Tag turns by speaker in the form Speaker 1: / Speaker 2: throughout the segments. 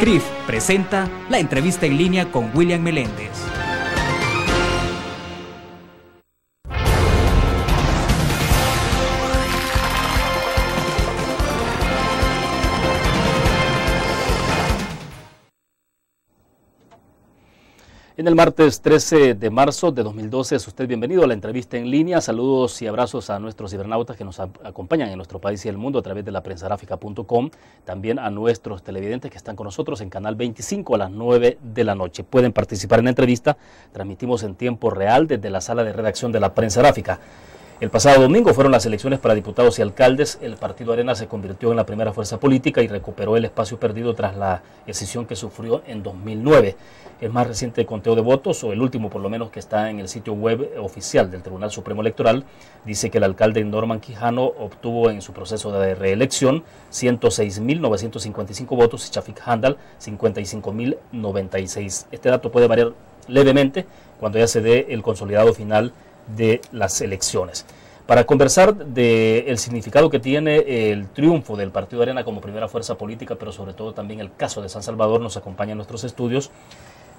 Speaker 1: CRIF presenta la entrevista en línea con William Meléndez.
Speaker 2: En el martes 13 de marzo de 2012 es usted bienvenido a la entrevista en línea. Saludos y abrazos a nuestros cibernautas que nos acompañan en nuestro país y el mundo a través de la prensagráfica.com. También a nuestros televidentes que están con nosotros en Canal 25 a las 9 de la noche. Pueden participar en la entrevista. Transmitimos en tiempo real desde la sala de redacción de la prensa gráfica. El pasado domingo fueron las elecciones para diputados y alcaldes. El Partido Arena se convirtió en la primera fuerza política y recuperó el espacio perdido tras la decisión que sufrió en 2009. El más reciente conteo de votos, o el último por lo menos que está en el sitio web oficial del Tribunal Supremo Electoral, dice que el alcalde Norman Quijano obtuvo en su proceso de reelección 106.955 votos y Chafik Handal 55.096. Este dato puede variar levemente cuando ya se dé el consolidado final de las elecciones. Para conversar del significado que tiene el triunfo del Partido Arena como primera fuerza política, pero sobre todo también el caso de San Salvador, nos acompaña en nuestros estudios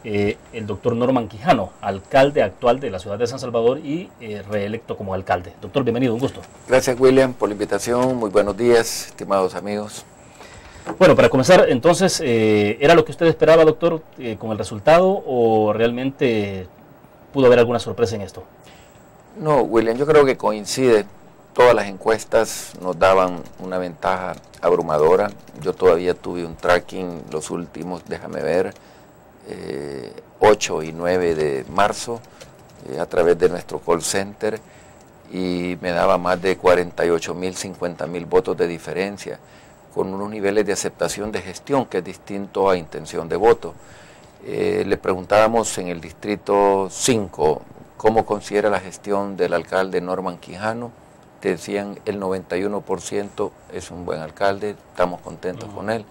Speaker 2: eh, el doctor Norman Quijano, alcalde actual de la ciudad de San Salvador y eh, reelecto como alcalde. Doctor, bienvenido, un gusto.
Speaker 3: Gracias William por la invitación, muy buenos días, estimados amigos.
Speaker 2: Bueno, para comenzar, entonces, eh, ¿era lo que usted esperaba, doctor, con el resultado o realmente pudo haber alguna sorpresa en esto?
Speaker 3: No, William, yo creo que coincide. Todas las encuestas nos daban una ventaja abrumadora. Yo todavía tuve un tracking los últimos, déjame ver, 8 eh, y 9 de marzo eh, a través de nuestro call center y me daba más de 48 mil, 50 mil votos de diferencia, con unos niveles de aceptación de gestión que es distinto a intención de voto. Eh, le preguntábamos en el distrito 5 cómo considera la gestión del alcalde Norman Quijano. Te decían el 91% es un buen alcalde, estamos contentos con él.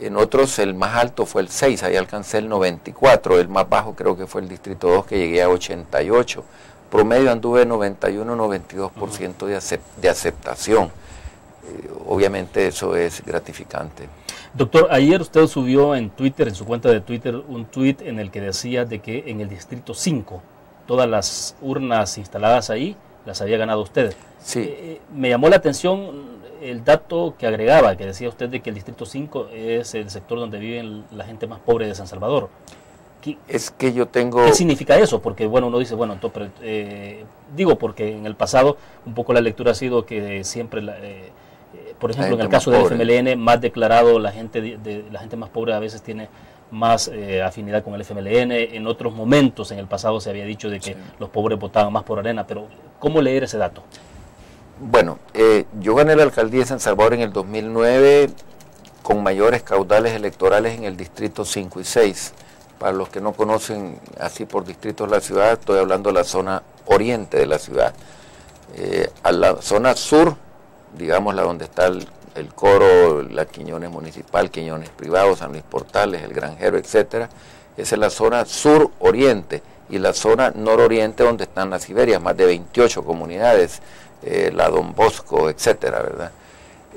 Speaker 3: En otros el más alto fue el 6, ahí alcancé el 94, el más bajo creo que fue el distrito 2 que llegué a 88. Promedio anduve 91-92% de, de aceptación. Eh, obviamente eso es gratificante.
Speaker 2: Doctor, ayer usted subió en Twitter, en su cuenta de Twitter, un tweet en el que decía de que en el distrito 5 todas las urnas instaladas ahí las había ganado usted.
Speaker 3: Sí.
Speaker 2: Eh, me llamó la atención el dato que agregaba, que decía usted de que el Distrito 5 es el sector donde vive la gente más pobre de San Salvador.
Speaker 3: es que yo tengo...
Speaker 2: ¿Qué significa eso? Porque, bueno, uno dice, bueno, entonces, eh, digo porque en el pasado un poco la lectura ha sido que siempre, eh, por ejemplo, en el caso del FMLN, más declarado, la gente, de, la gente más pobre a veces tiene más eh, afinidad con el FMLN. En otros momentos, en el pasado, se había dicho de que los pobres votaban más por Arena, pero ¿cómo leer ese dato?
Speaker 3: Bueno, eh, yo gané la alcaldía de San Salvador en el 2009 con mayores caudales electorales en el distrito 5 y 6. Para los que no conocen así por distritos la ciudad, estoy hablando de la zona oriente de la ciudad. Eh, a la zona sur, digamos la donde está el el coro, la Quiñones Municipal, Quiñones Privados, San Luis Portales, el Granjero, etcétera, esa es la zona sur-oriente y la zona nororiente donde están las Siberias, más de 28 comunidades, eh, la Don Bosco, etcétera, ¿verdad?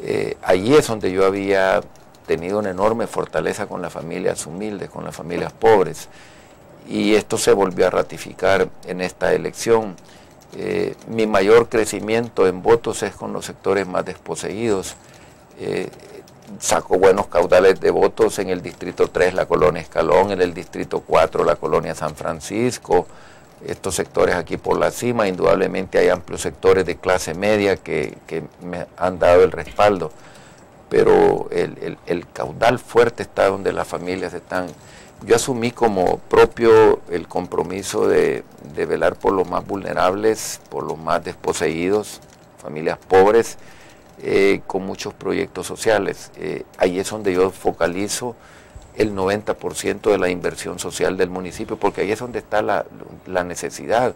Speaker 3: Eh, allí es donde yo había tenido una enorme fortaleza con las familias humildes, con las familias pobres, y esto se volvió a ratificar en esta elección. Eh, mi mayor crecimiento en votos es con los sectores más desposeídos, eh, sacó buenos caudales de votos en el distrito 3, la colonia Escalón, en el distrito 4, la colonia San Francisco, estos sectores aquí por la cima, indudablemente hay amplios sectores de clase media que, me han dado el respaldo, pero el, caudal fuerte está donde las familias están. Yo asumí como propio el compromiso de, de velar por los más vulnerables, por los más desposeídos, familias pobres, eh, con muchos proyectos sociales. Eh, ahí es donde yo focalizo el 90% de la inversión social del municipio, porque ahí es donde está la, necesidad.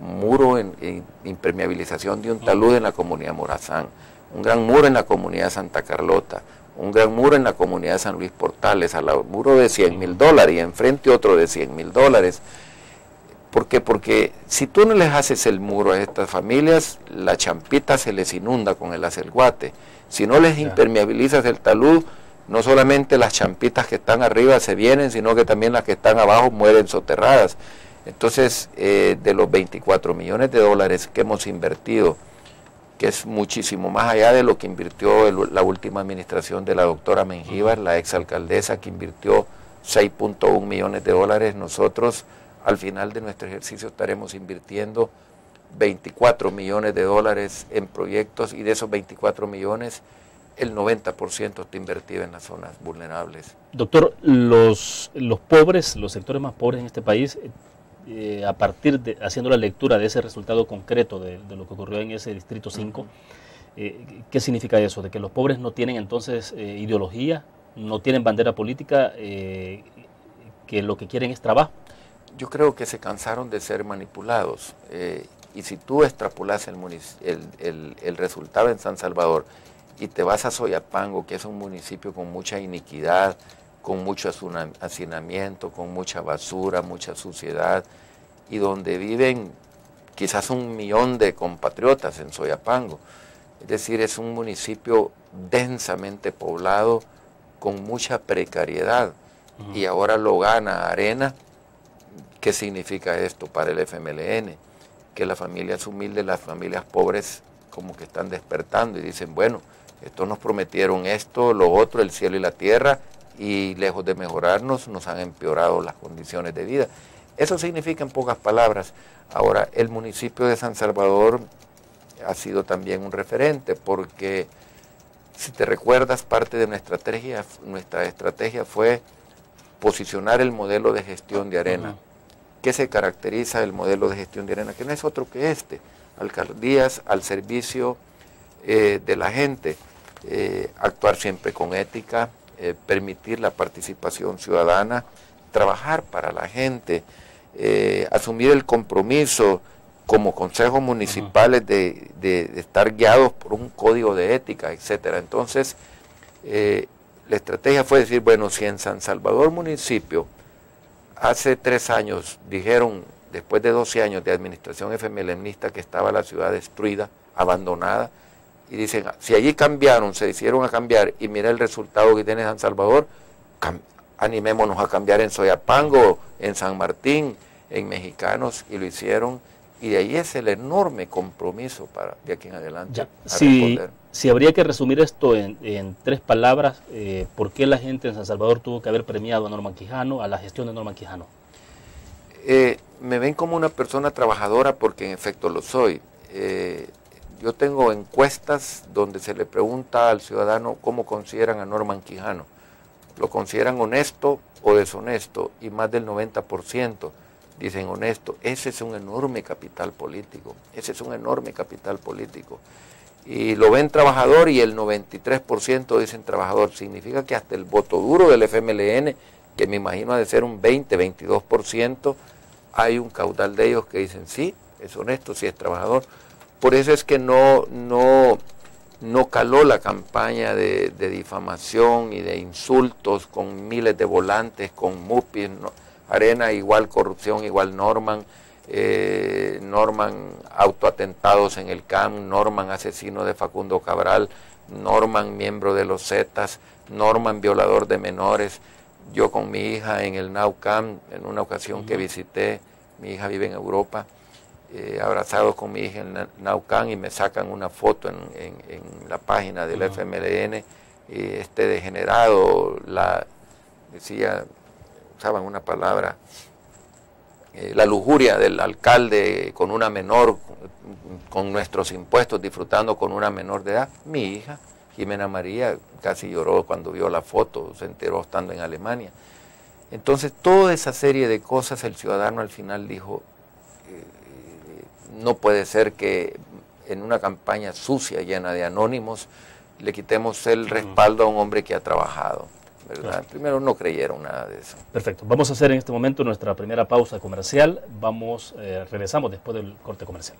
Speaker 3: Muro en, impermeabilización de un talud en la comunidad Morazán, un gran muro en la comunidad Santa Carlota, un gran muro en la comunidad de San Luis Portales, al muro de 100 mil dólares y enfrente otro de 100 mil dólares. ¿Por qué? Porque si tú no les haces el muro a estas familias, la champita se les inunda con el acelguate. Si no les impermeabilizas el talud, no solamente las champitas que están arriba se vienen, sino que también las que están abajo mueren soterradas. Entonces, eh, de los 24 millones de dólares que hemos invertido, que es muchísimo más allá de lo que invirtió la última administración de la doctora Mengíbar, la exalcaldesa que invirtió 6.1 millones de dólares, nosotros al final de nuestro ejercicio estaremos invirtiendo 24 millones de dólares en proyectos y de esos 24 millones el 90% está invertido en las zonas vulnerables.
Speaker 2: Doctor, los, los pobres, los sectores más pobres en este país, eh, a partir de, haciendo la lectura de ese resultado concreto de, lo que ocurrió en ese distrito 5, eh, ¿qué significa eso? ¿De que los pobres no tienen entonces eh, ideología, no tienen bandera política, que lo que quieren es trabajo?
Speaker 3: Yo creo que se cansaron de ser manipulados. y si tú extrapolas el, el, el resultado en San Salvador, y te vas a Soyapango, que es un municipio con mucha iniquidad, con mucho hacinamiento, con mucha basura, mucha suciedad, y donde viven quizás un millón de compatriotas en Soyapango. Es decir, es un municipio densamente poblado, con mucha precariedad, y ahora lo gana Arena. ¿Qué significa esto para el FMLN? Que las familias humildes, las familias pobres, como que están despertando y dicen, bueno, estos nos prometieron esto, lo otro, el cielo y la tierra, y lejos de mejorarnos, nos han empeorado las condiciones de vida. Eso significa en pocas palabras. Ahora, el municipio de San Salvador ha sido también un referente, porque si te recuerdas, parte de nuestra estrategia, nuestra estrategia fue posicionar el modelo de gestión de arena. ¿Qué se caracteriza el modelo de gestión de arena? Que no es otro que este. Alcaldías al servicio eh, de la gente. Eh, actuar siempre con ética, eh, permitir la participación ciudadana, trabajar para la gente, asumir el compromiso como consejos municipales de, estar guiados por un código de ética, etcétera. Entonces, la estrategia fue decir, bueno, si en San Salvador municipio hace tres años dijeron, después de 12 años de administración FMLNista, que estaba la ciudad destruida, abandonada, y dicen, si allí cambiaron, se hicieron a cambiar y mira el resultado que tiene San Salvador, animémonos a cambiar en Soyapango, en San Martín, en Mexicanos, y lo hicieron. Y de ahí es el enorme compromiso para de aquí en adelante.
Speaker 2: si, si, habría que resumir esto en, tres palabras, eh, ¿por qué la gente en San Salvador tuvo que haber premiado a Norman Quijano, a la gestión de Norman Quijano?
Speaker 3: Eh, me ven como una persona trabajadora porque en efecto lo soy. Eh, yo tengo encuestas donde se le pregunta al ciudadano cómo consideran a Norman Quijano. ¿Lo consideran honesto o deshonesto? Y más del 90% dicen honesto. Ese es un enorme capital político. Ese es un enorme capital político. Y lo ven trabajador y el 93% dicen trabajador. Significa que hasta el voto duro del FMLN, que me imagino ha de ser un 20-22%, hay un caudal de ellos que dicen sí, es honesto, sí es trabajador por eso es que no, no, no caló la campaña de, difamación y de insultos con miles de volantes, con MUPIs, Arena igual corrupción, igual Norman, eh, Norman autoatentados en el CAM, Norman asesino de Facundo Cabral, Norman miembro de los Zetas, Norman violador de menores. Yo con mi hija en el NAUCAM, en una ocasión que visité, mi hija vive en Europa, eh, abrazado con mi hija en Naucán y me sacan una foto en, la página del FMLN, y este degenerado, la, decía, usaban una palabra, eh, la lujuria del alcalde con una menor, con nuestros impuestos, disfrutando con una menor de edad, mi hija, Jimena María, casi lloró cuando vio la foto, se enteró estando en Alemania. Entonces, toda esa serie de cosas, el ciudadano al final dijo, no puede ser que en una campaña sucia, llena de anónimos, le quitemos el respaldo a un hombre que ha trabajado. Primero no creyeron nada de eso.
Speaker 2: Perfecto. Vamos a hacer en este momento nuestra primera pausa comercial. Vamos, eh, regresamos después del corte comercial.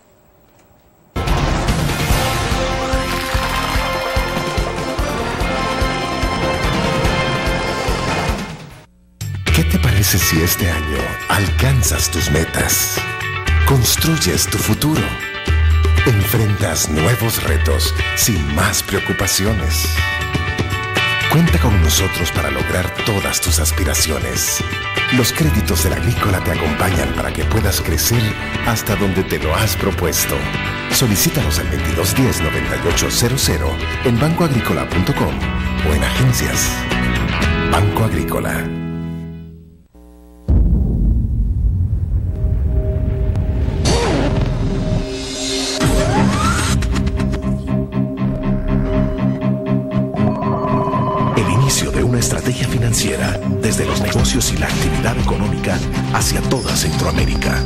Speaker 4: ¿Qué te parece si este año alcanzas tus metas? Construyes tu futuro. Enfrentas nuevos retos sin más preocupaciones. Cuenta con nosotros para lograr todas tus aspiraciones. Los créditos del agrícola te acompañan para que puedas crecer hasta donde te lo has propuesto. Solicítalos al 2210-9800 en bancoagrícola.com o en agencias. Banco Agrícola. Y la actividad económica hacia toda Centroamérica.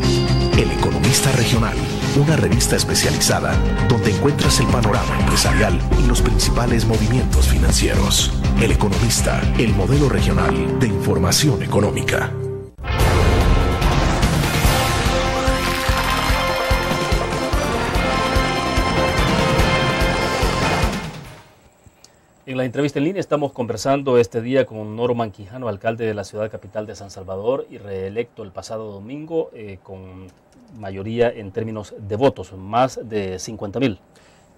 Speaker 4: El Economista Regional, una revista especializada donde encuentras el panorama empresarial y los principales movimientos financieros. El Economista, el modelo regional de información económica.
Speaker 2: En la entrevista en línea estamos conversando este día con Norman Quijano, alcalde de la ciudad capital de San Salvador y reelecto el pasado domingo eh, con mayoría en términos de votos, más de 50 mil.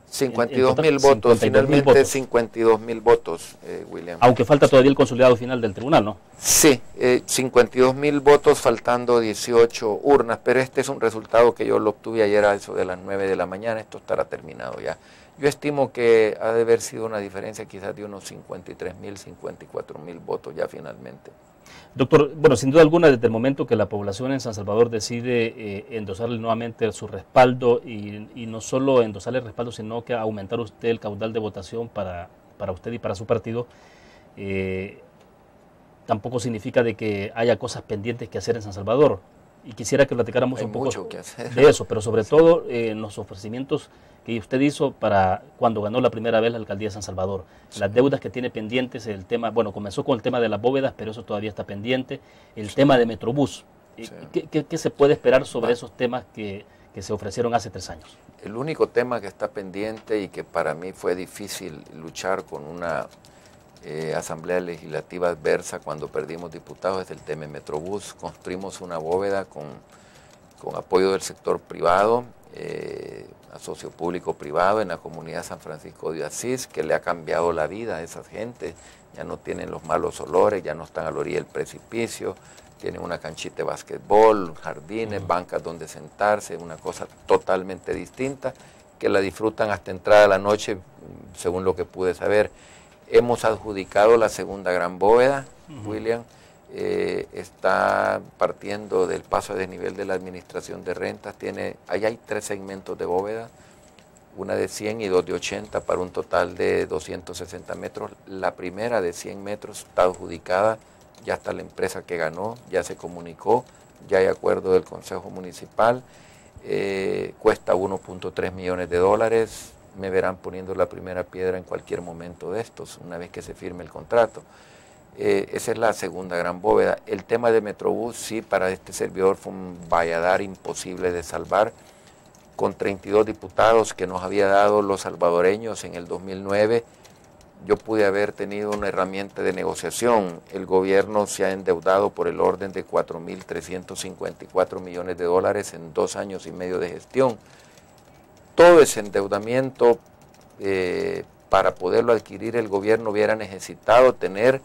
Speaker 3: 52 mil votos, finalmente 52 mil votos, eh, William.
Speaker 2: Aunque falta todavía el consolidado final del tribunal, ¿no?
Speaker 3: Sí, eh, 52 mil votos faltando 18 urnas, pero este es un resultado que yo lo obtuve ayer a eso de las 9 de la mañana, esto estará terminado ya. Yo estimo que ha de haber sido una diferencia quizás de unos 53 mil, 54 mil votos ya finalmente.
Speaker 2: Doctor, bueno, sin duda alguna, desde el momento que la población en San Salvador decide eh, endosarle nuevamente su respaldo y, no solo endosarle respaldo, sino que aumentar usted el caudal de votación para, para usted y para su partido, eh, tampoco significa de que haya cosas pendientes que hacer en San Salvador. Y quisiera que platicáramos
Speaker 3: Hay
Speaker 2: un poco
Speaker 3: mucho que hacer.
Speaker 2: de eso, pero sobre todo eh, en los ofrecimientos que usted hizo para cuando ganó la primera vez la alcaldía de San Salvador. Las deudas que tiene pendientes, el tema, bueno, comenzó con el tema de las bóvedas, pero eso todavía está pendiente. El tema de Metrobús. Eh. ¿Qué, qué, qué se puede esperar sobre esos temas que, que se ofrecieron hace tres años?
Speaker 3: El único tema que está pendiente y que para mí fue difícil luchar con una eh, asamblea legislativa adversa cuando perdimos diputados es el tema de Metrobús. Construimos una bóveda con, con apoyo del sector privado, eh, a socio público-privado en la comunidad San Francisco de Asís, que le ha cambiado la vida a esa gente. Ya no tienen los malos olores, ya no están a la orilla del precipicio, tienen una canchita de básquetbol, jardines, bancas donde sentarse, una cosa totalmente distinta, que la disfrutan hasta entrada a la noche, según lo que pude saber. Hemos adjudicado la segunda gran bóveda, William, eh, está partiendo del paso a desnivel de la administración de rentas, tiene, ahí hay tres segmentos de bóveda, una de 100 y dos de 80 para un total de 260 metros. La primera de 100 metros está adjudicada, ya está la empresa que ganó, ya se comunicó, ya hay acuerdo del Consejo Municipal, eh, cuesta 1.3 millones de dólares, me verán poniendo la primera piedra en cualquier momento de estos, una vez que se firme el contrato. Eh, esa es la segunda gran bóveda. El tema de Metrobús, sí, para este servidor fue un valladar imposible de salvar, con 32 diputados que nos había dado los salvadoreños en el 2009. Yo pude haber tenido una herramienta de negociación. El gobierno se ha endeudado por el orden de 4.354 millones de dólares en dos años y medio de gestión. Todo ese endeudamiento, eh, para poderlo adquirir, el gobierno hubiera necesitado tener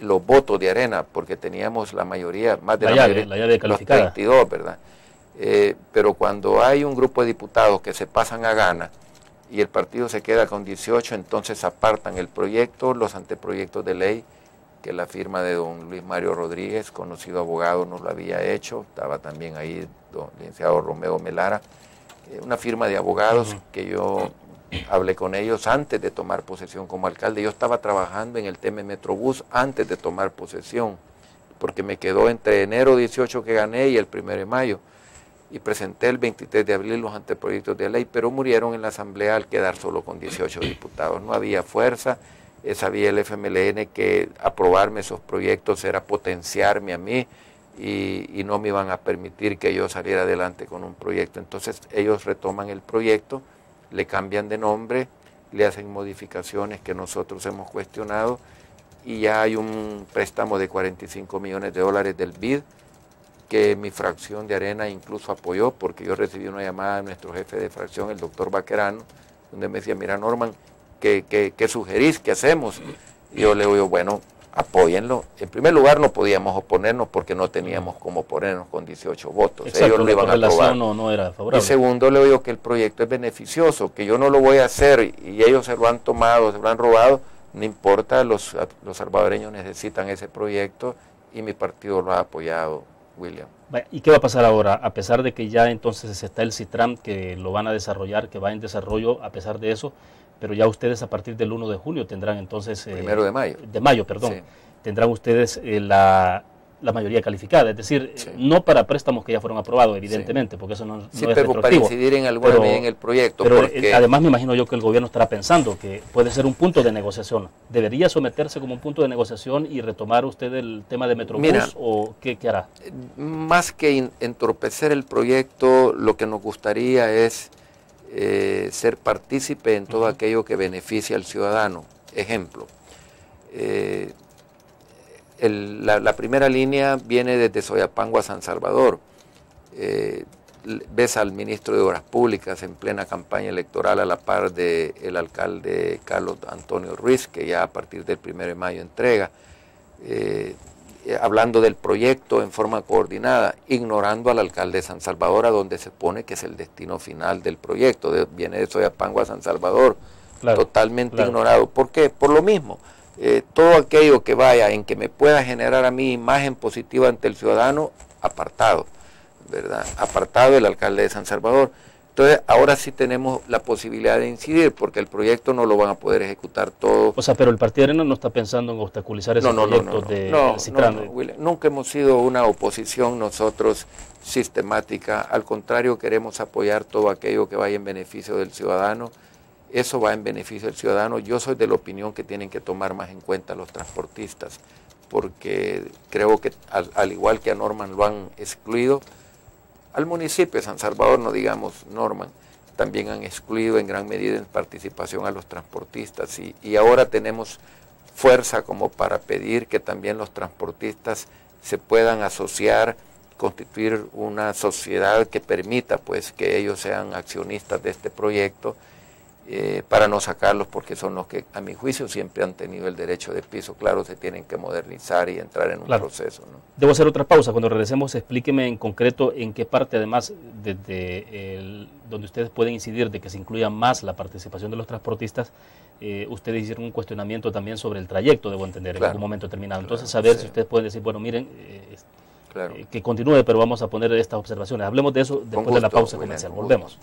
Speaker 3: los votos de arena, porque teníamos la mayoría, más de
Speaker 2: La
Speaker 3: la,
Speaker 2: llave,
Speaker 3: mayoría,
Speaker 2: la llave
Speaker 3: los
Speaker 2: calificada.
Speaker 3: 32, ¿verdad? Eh, pero cuando hay un grupo de diputados que se pasan a gana y el partido se queda con 18, entonces apartan el proyecto, los anteproyectos de ley, que la firma de don Luis Mario Rodríguez, conocido abogado, nos lo había hecho, estaba también ahí don licenciado Romeo Melara, una firma de abogados que yo hablé con ellos antes de tomar posesión como alcalde. Yo estaba trabajando en el tema de Metrobús antes de tomar posesión, porque me quedó entre enero 18 que gané y el 1 de mayo. Y presenté el 23 de abril los anteproyectos de ley, pero murieron en la asamblea al quedar solo con 18 diputados. No había fuerza, eh, sabía el FMLN que aprobarme esos proyectos era potenciarme a mí y, y no me iban a permitir que yo saliera adelante con un proyecto. Entonces ellos retoman el proyecto, le cambian de nombre, le hacen modificaciones que nosotros hemos cuestionado y ya hay un préstamo de 45 millones de dólares del BID que mi fracción de Arena incluso apoyó porque yo recibí una llamada de nuestro jefe de fracción, el doctor Vaquerano, donde me decía, mira Norman, ¿qué, qué, qué sugerís? ¿Qué hacemos? yo le digo, bueno, apóyenlo. En primer lugar, no podíamos oponernos porque no teníamos como oponernos con 18 votos.
Speaker 2: Exacto, Ellos lo iban a aprobar. No, no era favorable.
Speaker 3: Y segundo, le digo que el proyecto es beneficioso, que yo no lo voy a hacer y ellos se lo han tomado, se lo han robado. No importa, los, los salvadoreños necesitan ese proyecto y mi partido lo ha apoyado, William.
Speaker 2: ¿Y qué va a pasar ahora? A pesar de que ya entonces está el CITRAM que lo van a desarrollar, que va en desarrollo, a pesar de eso, pero ya ustedes a partir del 1 de junio tendrán entonces...
Speaker 3: Eh, Primero de mayo.
Speaker 2: De mayo, perdón. Tendrán ustedes eh, la, mayoría calificada, es decir, no para préstamos que ya fueron aprobados, evidentemente, porque eso no,
Speaker 3: sí, pero para incidir en alguna medida en el proyecto.
Speaker 2: Pero eh, además me imagino yo que el gobierno estará pensando que puede ser un punto de negociación. ¿Debería someterse como un punto de negociación y retomar usted el tema de Metrobús o qué, qué hará?
Speaker 3: Más que entorpecer el proyecto, lo que nos gustaría es eh, ser partícipe en todo aquello que beneficia al ciudadano. Ejemplo, eh, la, primera línea viene desde Soyapango a San Salvador. Eh, ves al ministro de Obras Públicas en plena campaña electoral a la par del alcalde Carlos Antonio Ruiz, que ya a partir del 1 de mayo entrega. Eh, hablando del proyecto en forma coordinada, ignorando al alcalde de San Salvador, a donde se pone que es el destino final del proyecto. viene de Soyapango a San Salvador, totalmente ignorado. ¿Por qué? Por lo mismo. Eh, todo aquello que vaya en que me pueda generar a mí imagen positiva ante el ciudadano, apartado, ¿verdad? Apartado el alcalde de San Salvador. Entonces, ahora sí tenemos la posibilidad de incidir, porque el proyecto no lo van a poder ejecutar todo.
Speaker 2: O sea, pero el Partido Arena no está pensando en obstaculizar ese
Speaker 3: no,
Speaker 2: proyecto
Speaker 3: de no, nunca hemos sido una oposición nosotros sistemática. Al contrario, queremos apoyar todo aquello que vaya en beneficio del ciudadano. Eso va en beneficio del ciudadano. Yo soy de la opinión que tienen que tomar más en cuenta los transportistas, porque creo que al igual que a Norman lo han excluido, al municipio de San Salvador, no digamos Norman, también han excluido en gran medida en participación a los transportistas y, y ahora tenemos fuerza como para pedir que también los transportistas se puedan asociar, constituir una sociedad que permita pues que ellos sean accionistas de este proyecto eh, para no sacarlos porque son los que a mi juicio siempre han tenido el derecho de piso. Claro, se tienen que modernizar y entrar en un proceso.
Speaker 2: Debo hacer otra pausa. Cuando regresemos, explíqueme en concreto en qué parte, además, desde donde ustedes pueden incidir de que se incluya más la participación de los transportistas, eh, ustedes hicieron un cuestionamiento también sobre el trayecto, debo entender, en algún momento determinado. Entonces, saber si ustedes pueden decir, bueno, miren, eh, que continúe, pero vamos a poner estas observaciones. Hablemos de eso después de la pausa comercial. Volvemos.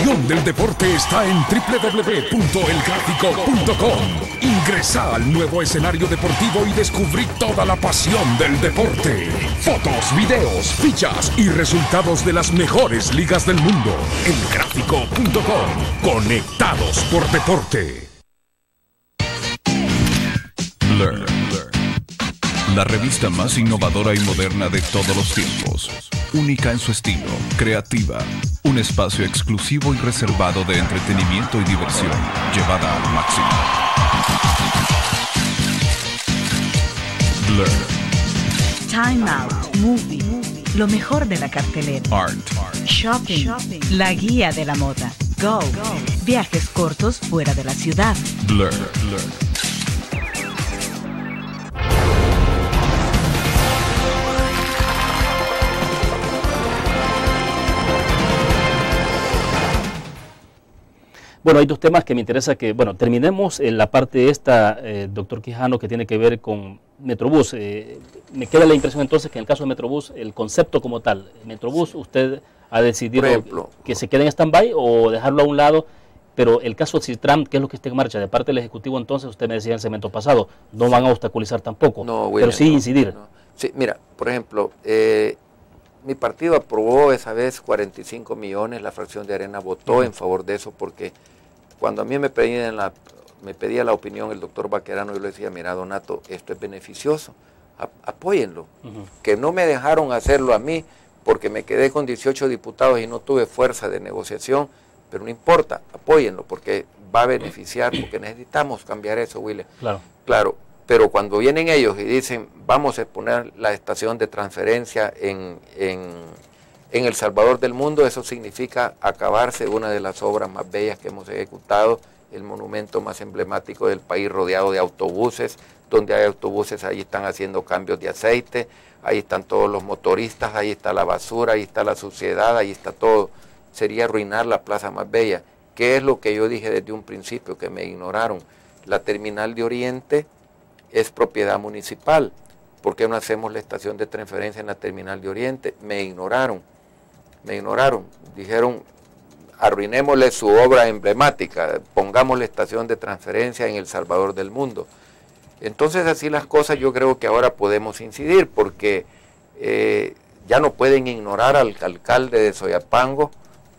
Speaker 4: Del deporte está en www.elgráfico.com. Ingresa al nuevo escenario deportivo y descubrí toda la pasión del deporte. Fotos, videos, fichas y resultados de las mejores ligas del mundo. Elgráfico.com. Conectados por deporte. La revista más innovadora y moderna de todos los tiempos única en su estilo, creativa, un espacio exclusivo y reservado de entretenimiento y diversión, llevada al máximo.
Speaker 5: Blur. Time Out, Movie, lo mejor de la cartelera.
Speaker 4: Art.
Speaker 5: Shopping, la guía de la moda. Go, viajes cortos fuera de la ciudad.
Speaker 4: Blur. Blur.
Speaker 2: Bueno, hay dos temas que me interesa que, bueno, terminemos en la parte esta, eh, doctor Quijano, que tiene que ver con Metrobús. Eh, me queda la impresión entonces que en el caso de Metrobús, el concepto como tal, Metrobús, usted ha decidido que se quede en stand-by o dejarlo a un lado, pero el caso de Citram, que es lo que está en marcha de parte del Ejecutivo, entonces usted me decía en el segmento pasado, no van a obstaculizar tampoco, pero sí incidir.
Speaker 3: Sí, mira, por ejemplo, eh, mi partido aprobó esa vez 45 millones, la fracción de Arena votó en favor de eso porque cuando a mí me pedían la, me pedía la opinión el doctor Vaquerano, yo le decía, mira, Donato, esto es beneficioso, apóyenlo. Que no me dejaron hacerlo a mí porque me quedé con 18 diputados y no tuve fuerza de negociación, pero no importa, apóyenlo porque va a beneficiar, porque necesitamos cambiar eso, William.
Speaker 2: Claro.
Speaker 3: Claro, pero cuando vienen ellos y dicen, vamos a poner la estación de transferencia en, en, El Salvador del Mundo, eso significa acabarse una de las obras más bellas que hemos ejecutado, el monumento más emblemático del país rodeado de autobuses, donde hay autobuses, ahí están haciendo cambios de aceite, ahí están todos los motoristas, ahí está la basura, ahí está la suciedad, ahí está todo. Sería arruinar la plaza más bella. ¿Qué es lo que yo dije desde un principio que me ignoraron? La terminal de Oriente es propiedad municipal. ¿Por qué no hacemos la estación de transferencia en la terminal de Oriente? Me ignoraron. Me ignoraron. Dijeron, arruinémosle su obra emblemática, pongamos la estación de transferencia en El Salvador del Mundo. Entonces así las cosas yo creo que ahora podemos incidir porque eh, ya no pueden ignorar al alcalde de Soyapango,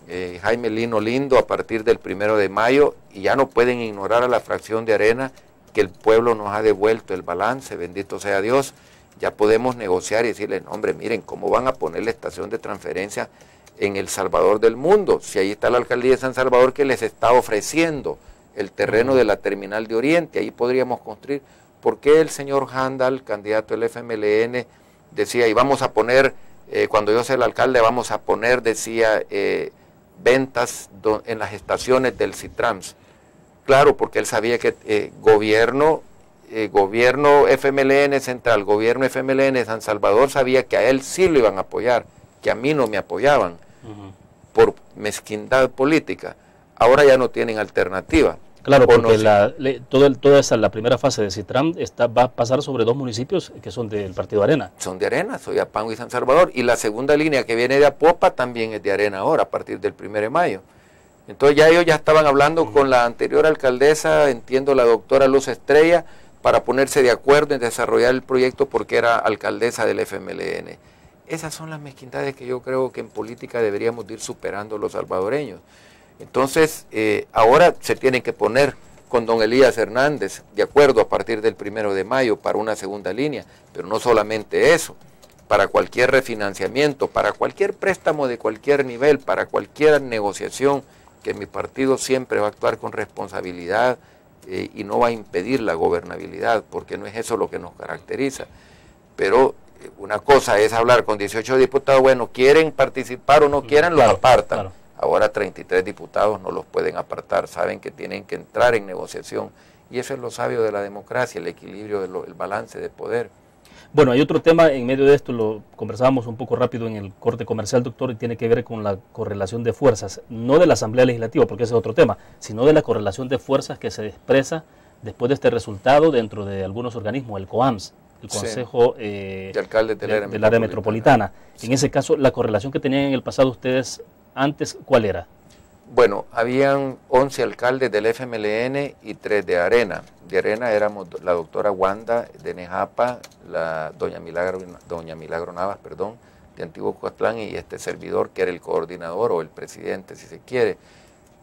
Speaker 3: eh, Jaime Lino Lindo, a partir del primero de mayo, y ya no pueden ignorar a la fracción de arena que el pueblo nos ha devuelto el balance, bendito sea Dios. Ya podemos negociar y decirle, hombre, miren, ¿cómo van a poner la estación de transferencia en El Salvador del mundo? Si ahí está la alcaldía de San Salvador que les está ofreciendo el terreno de la terminal de Oriente, ahí podríamos construir ¿Por qué el señor Handal, candidato del FMLN, decía, y vamos a poner, eh, cuando yo sea el alcalde, vamos a poner, decía, eh, ventas en las estaciones del Citrams? Claro, porque él sabía que eh, gobierno, gobierno FMLN central, gobierno FMLN de San Salvador sabía que a él sí lo iban a apoyar, que a mí no me apoyaban por mezquindad política. Ahora ya no tienen alternativa.
Speaker 2: Claro, porque la, toda esa, la primera fase de Citram está, va a pasar sobre dos municipios que son del Partido Arena.
Speaker 3: Son de Arena, soy Apango y San Salvador. Y la segunda línea que viene de Apopa también es de Arena ahora, a partir del 1 de mayo. Entonces ya ellos ya estaban hablando con la anterior alcaldesa, entiendo la doctora Luz Estrella, para ponerse de acuerdo en desarrollar el proyecto porque era alcaldesa del FMLN. Esas son las mezquindades que yo creo que en política deberíamos ir superando los salvadoreños. Entonces, eh, ahora se tienen que poner con don Elías Hernández de acuerdo a partir del primero de mayo para una segunda línea, pero no solamente eso, para cualquier refinanciamiento, para cualquier préstamo de cualquier nivel, para cualquier negociación, que mi partido siempre va a actuar con responsabilidad eh, y no va a impedir la gobernabilidad, porque no es eso lo que nos caracteriza. Pero eh, una cosa es hablar con 18 diputados, bueno, quieren participar o no quieran, los apartan. Ahora 33 diputados no los pueden apartar, saben que tienen que entrar en negociación. Y eso es lo sabio de la democracia, el equilibrio, el balance de poder.
Speaker 2: Bueno, hay otro tema en medio de esto, lo conversábamos un poco rápido en el corte comercial, doctor, y tiene que ver con la correlación de fuerzas, no de la Asamblea Legislativa, porque ese es otro tema, sino de la correlación de fuerzas que se expresa después de este resultado dentro de algunos organismos, el COAMS, el Consejo
Speaker 3: eh, de Alcaldes del, área,
Speaker 2: metropolitana. metropolitana. En ese caso, la correlación que tenían en el pasado ustedes antes, ¿cuál era?
Speaker 3: Bueno, habían 11 alcaldes del FMLN y 3 de Arena. De Arena éramos la doctora Wanda de Nejapa, la doña Milagro, doña Milagro Navas, perdón, de Antiguo Coatlán y este servidor que era el coordinador o el presidente, si se quiere.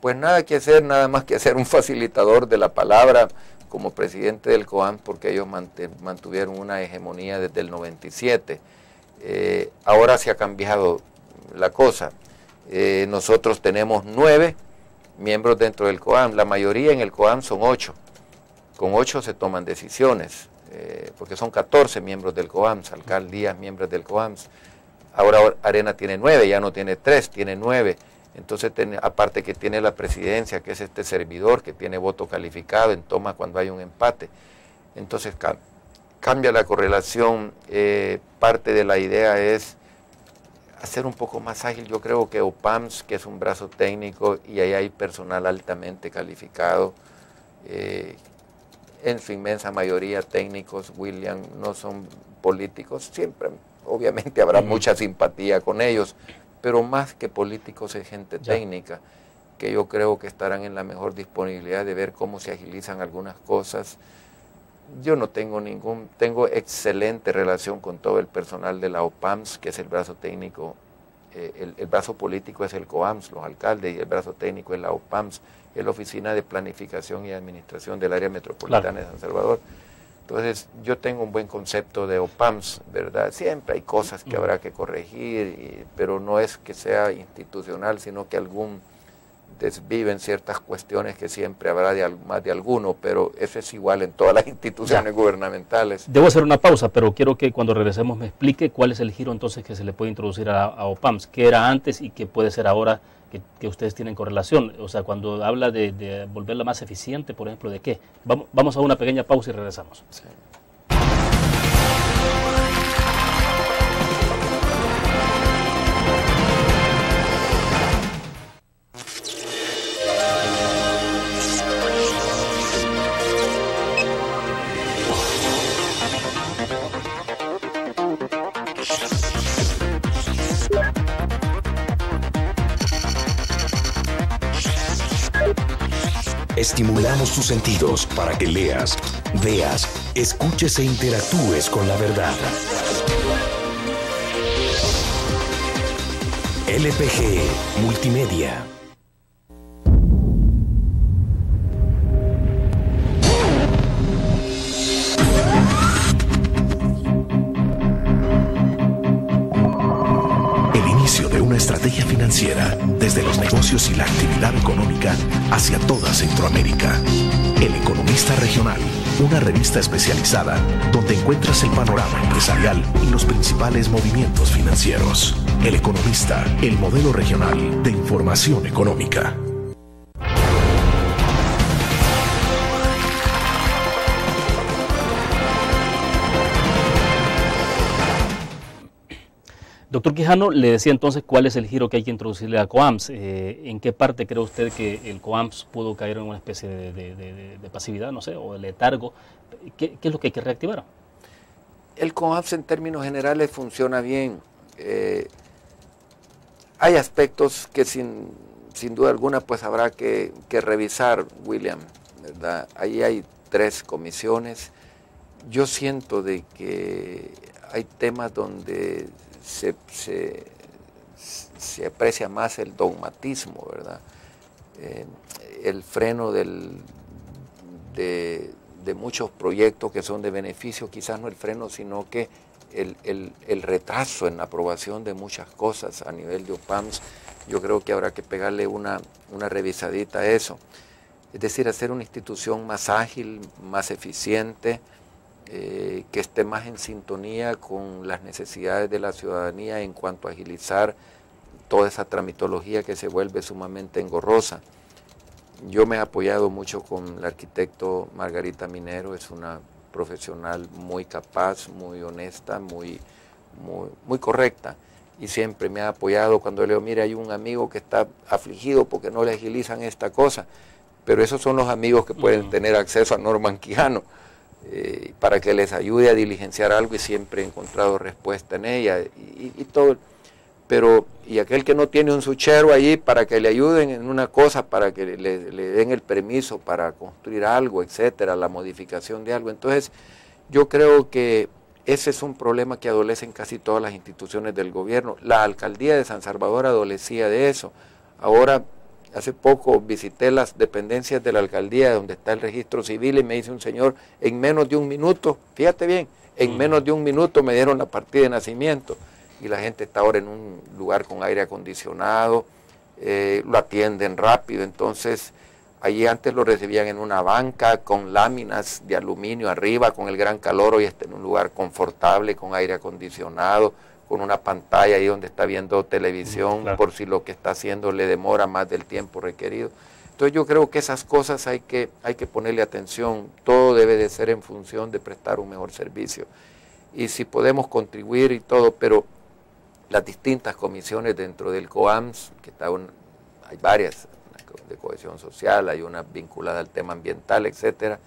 Speaker 3: Pues nada que hacer, nada más que hacer un facilitador de la palabra como presidente del COAM porque ellos mantuvieron una hegemonía desde el 97. Eh, ahora se ha cambiado la cosa eh, nosotros tenemos nueve miembros dentro del COAM. La mayoría en el COAM son ocho. Con ocho se toman decisiones, eh, porque son 14 miembros del COAM, alcaldías miembros del COAM. Ahora Arena tiene nueve, ya no tiene tres, tiene nueve. Entonces, aparte que tiene la presidencia, que es este servidor que tiene voto calificado en toma cuando hay un empate. Entonces cambia la correlación. Eh, parte de la idea es hacer un poco más ágil. Yo creo que OPAMS, que es un brazo técnico, y ahí hay personal altamente calificado, eh, en su inmensa mayoría técnicos, William, no son políticos, siempre, obviamente habrá mucha simpatía con ellos, pero más que políticos es gente técnica, que yo creo que estarán en la mejor disponibilidad de ver cómo se agilizan algunas cosas. Yo no tengo ningún, tengo excelente relación con todo el personal de la OPAMS, que es el brazo técnico, eh, el, brazo político es el COAMS, los alcaldes, y el brazo técnico es la OPAMS, es la Oficina de Planificación y Administración del Área Metropolitana de San Salvador. Entonces, yo tengo un buen concepto de OPAMS, ¿verdad? Siempre hay cosas que habrá que corregir, pero no es que sea institucional, sino que algún desviven ciertas cuestiones que siempre habrá de, más de alguno, pero eso es igual en todas las instituciones gubernamentales.
Speaker 2: Debo hacer una pausa, pero quiero que cuando regresemos me explique cuál es el giro entonces que se le puede introducir a, OPAMS, qué era antes y qué puede ser ahora que, ustedes tienen correlación. O sea, cuando habla de, volverla más eficiente, por ejemplo, ¿de qué? Vamos, vamos a una pequeña pausa y regresamos.
Speaker 4: Estimulamos tus sentidos para que leas, veas, escuches e interactúes con la verdad. LPG Multimedia. Donde encuentras el panorama empresarial y los principales movimientos financieros. El Economista, el modelo regional de información económica.
Speaker 2: Doctor Quijano, le decía entonces cuál es el giro que hay que introducirle a COAMS. Eh, ¿En qué parte cree usted que el COAMS pudo caer en una especie de, pasividad, no sé, o de letargo? ¿Qué, es lo que hay que reactivar?
Speaker 3: El COAMS en términos generales funciona bien. Eh, hay aspectos que sin, sin, duda alguna pues habrá que, que revisar, William. Ahí hay tres comisiones. Yo siento de que hay temas donde se, se, aprecia más el dogmatismo, ¿verdad? Eh, el freno del, de, muchos proyectos que son de beneficio, quizás no el freno, sino que el, retraso en la aprobación de muchas cosas a nivel de OPAMS, yo creo que habrá que pegarle una, una revisadita a eso. Es decir, hacer una institución más ágil, más eficiente, eh, que esté más en sintonía con las necesidades de la ciudadanía en cuanto a agilizar toda esa tramitología que se vuelve sumamente engorrosa. Yo me he apoyado mucho con el arquitecto Margarita Minero, es una profesional muy capaz, muy honesta, muy, muy, muy correcta y siempre me ha apoyado cuando le digo, mire, hay un amigo que está afligido porque no le agilizan esta cosa, pero esos son los amigos que pueden tener acceso a Norman Quijano. Eh, para que les ayude a diligenciar algo y siempre he encontrado respuesta en ella y, todo. Pero, y aquel que no tiene un suchero allí para que le ayuden en una cosa, para que le, den el permiso para construir algo, etcétera, la modificación de algo. Entonces, yo creo que ese es un problema que adolecen casi todas las instituciones del gobierno. La alcaldía de San Salvador adolecía de eso. Ahora Hace poco visité las dependencias de la alcaldía donde está el registro civil y me dice un señor, en menos de un minuto, fíjate bien, en menos de un minuto me dieron la partida de nacimiento y la gente está ahora en un lugar con aire acondicionado, eh, lo atienden rápido, entonces allí antes lo recibían en una banca con láminas de aluminio arriba, con el gran calor, hoy está en un lugar confortable, con aire acondicionado, con una pantalla ahí donde está viendo televisión por si lo que está haciendo le demora más del tiempo requerido. Entonces yo creo que esas cosas hay que, hay que ponerle atención, todo debe de ser en función de prestar un mejor servicio. Y si podemos contribuir y todo, pero las distintas comisiones dentro del COAMS, que está hay varias, de cohesión social, hay una vinculada al tema ambiental, etcétera.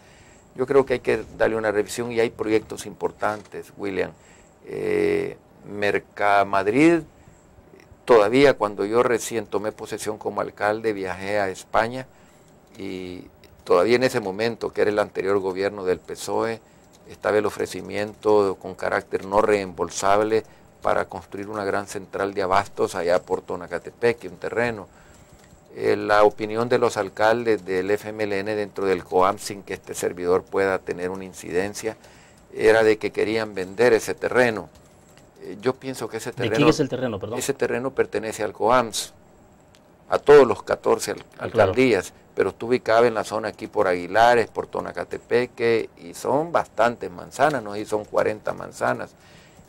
Speaker 3: Yo creo que hay que darle una revisión y hay proyectos importantes, William. Eh, Mercamadrid, todavía cuando yo recién tomé posesión como alcalde, viajé a España y todavía en ese momento, que era el anterior gobierno del PSOE, estaba el ofrecimiento con carácter no reembolsable para construir una gran central de abastos allá por Tonacatepec, un terreno. Eh, la opinión de los alcaldes del FMLN dentro del COAM, sin que este servidor pueda tener una incidencia, era de que querían vender ese terreno. Eh, yo pienso que ese terreno...
Speaker 2: ¿De quién es el terreno, perdón?
Speaker 3: Ese terreno pertenece al COAMS, a todos los 14 alcaldías, pero está ubicada en la zona aquí por Aguilares, por Tonacatepeque, y son bastantes manzanas, ¿no? Y son 40 manzanas.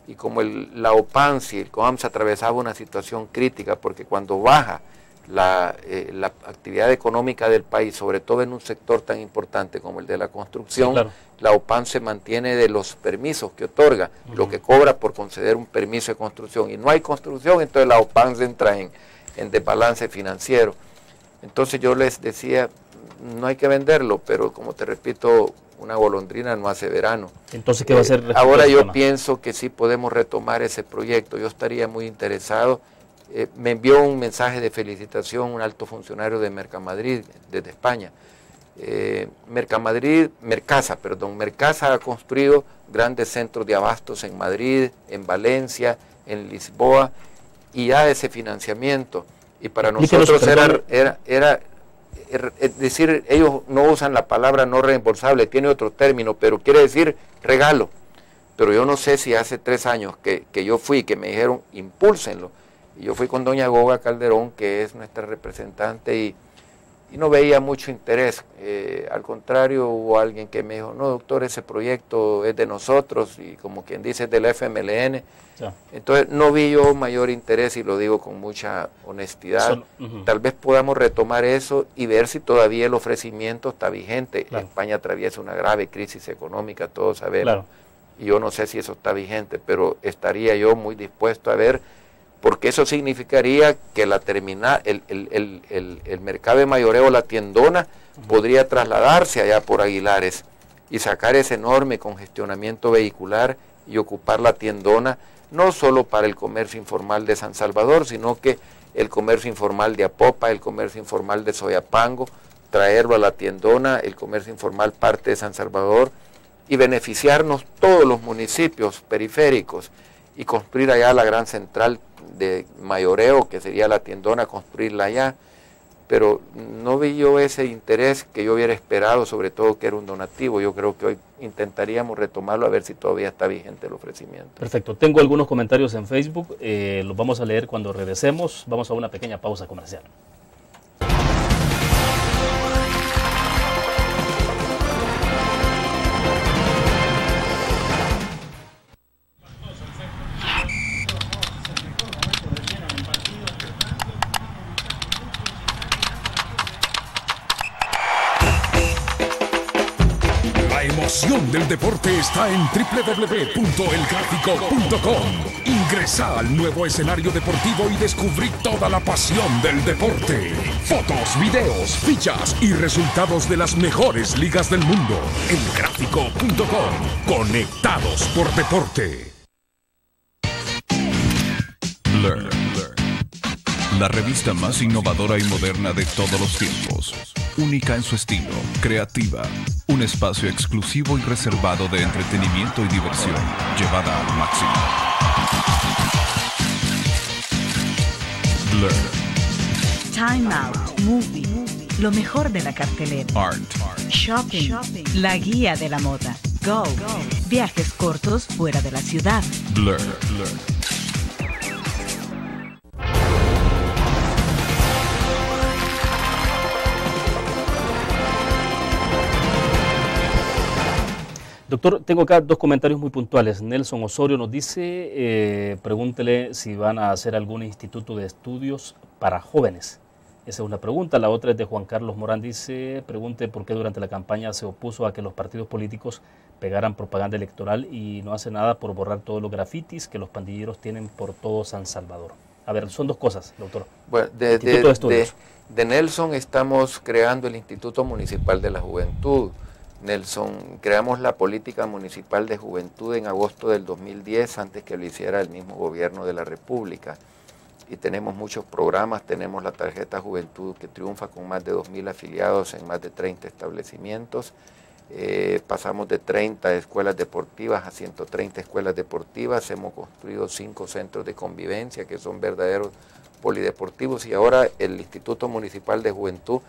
Speaker 3: Y como el, la OPANSI, el COAMS atravesaba una situación crítica, porque cuando baja la, eh, la, actividad económica del país, sobre todo en un sector tan importante como el de la construcción, la OPAN se mantiene de los permisos que otorga, lo que cobra por conceder un permiso de construcción. Y no hay construcción, entonces la OPAN se entra en, en desbalance financiero. Entonces yo les decía, no hay que venderlo, pero como te repito, una golondrina no hace verano.
Speaker 2: Entonces, ¿qué va a hacer?
Speaker 3: Eh, ahora yo pienso que sí podemos retomar ese proyecto. Yo estaría muy interesado eh, me envió un mensaje de felicitación un alto funcionario de Mercamadrid, desde España. Eh, Mercamadrid, Mercasa, perdón, Mercasa ha construido grandes centros de abastos en Madrid, en Valencia, en Lisboa, y ya ese financiamiento. Y para nosotros era, era, era, es decir, ellos no usan la palabra no reembolsable, tiene otro término, pero quiere decir regalo. Pero yo no sé si hace tres años que, que yo fui, que me dijeron, impúlsenlo yo fui con doña Goga Calderón, que es nuestra representante, y, no veía mucho interés. Eh, al contrario, hubo alguien que me dijo, no, doctor, ese proyecto es de nosotros, y como quien dice, es del FMLN. Entonces, no vi yo mayor interés, y lo digo con mucha honestidad. Tal vez podamos retomar eso y ver si todavía el ofrecimiento está vigente. España atraviesa una grave crisis económica, todos sabemos. Y yo no sé si eso está vigente, pero estaría yo muy dispuesto a ver porque eso significaría que la terminal, el, el, mercado de mayoreo, la tiendona, podría trasladarse allá por Aguilares y sacar ese enorme congestionamiento vehicular y ocupar la tiendona, no solo para el comercio informal de San Salvador, sino que el comercio informal de Apopa, el comercio informal de Soyapango, traerlo a la tiendona, el comercio informal parte de San Salvador y beneficiarnos todos los municipios periféricos y construir allá la gran central de mayoreo, que sería la tiendona, construirla allá, pero no vi yo ese interés que yo hubiera esperado, sobre todo que era un donativo. Yo creo que hoy intentaríamos retomarlo a ver si todavía está vigente el ofrecimiento.
Speaker 2: Perfecto. Tengo algunos comentarios en Facebook, eh, los vamos a leer cuando regresemos. Vamos a una pequeña pausa comercial.
Speaker 6: Deporte está en www.elgráfico.com. Ingresa al nuevo escenario deportivo y descubrí toda la pasión del deporte. Fotos, videos, fichas y resultados de las mejores ligas del mundo. Elgráfico.com. Conectados por deporte.
Speaker 7: Learn. La revista más innovadora y moderna de todos los tiempos única en su estilo, creativa, un espacio exclusivo y reservado de entretenimiento y diversión, llevada al máximo.
Speaker 5: Blur. Time Out, Movie, lo mejor de la cartelera.
Speaker 7: Art.
Speaker 5: Shopping, la guía de la moda. Go, viajes cortos fuera de la ciudad.
Speaker 7: Blur. Blur.
Speaker 2: Doctor, tengo acá dos comentarios muy puntuales. Nelson Osorio nos dice, eh, pregúntele si van a hacer algún instituto de estudios para jóvenes. Esa es una pregunta. La otra es de Juan Carlos Morán. Dice, pregunte por qué durante la campaña se opuso a que los partidos políticos pegaran propaganda electoral y no hace nada por borrar todos los grafitis que los pandilleros tienen por todo San Salvador. A ver, son dos cosas, doctor.
Speaker 3: Bueno, de, de, de Nelson estamos creando el Instituto Municipal de la Juventud Nelson, creamos la política municipal de juventud en agosto del 2010, antes que lo hiciera el mismo gobierno de la República. Y tenemos muchos programas, tenemos la tarjeta Juventud que triunfa con más de 2.000 afiliados en más de 30 establecimientos. Eh, pasamos de 30 escuelas deportivas a 130 escuelas deportivas, hemos construido cinco centros de convivencia que son verdaderos polideportivos y ahora el Instituto Municipal de Juventud